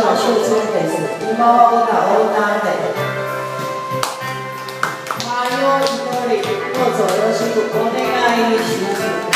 は小中です。今はまだオーナーで。迷い祈り、どうぞよろしくお願いします。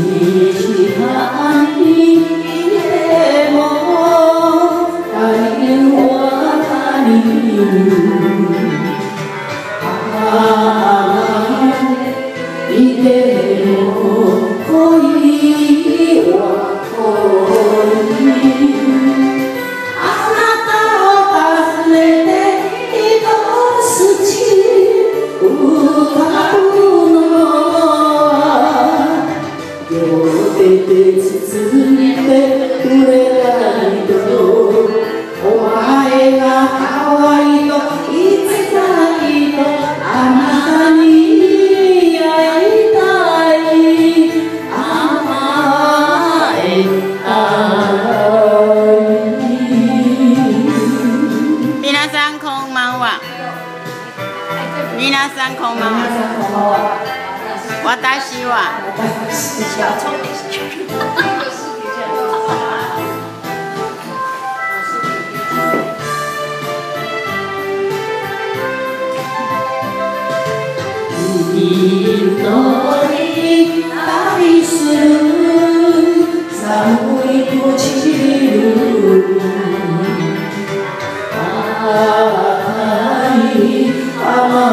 一起看绿叶红来听我来唱一曲一人旅する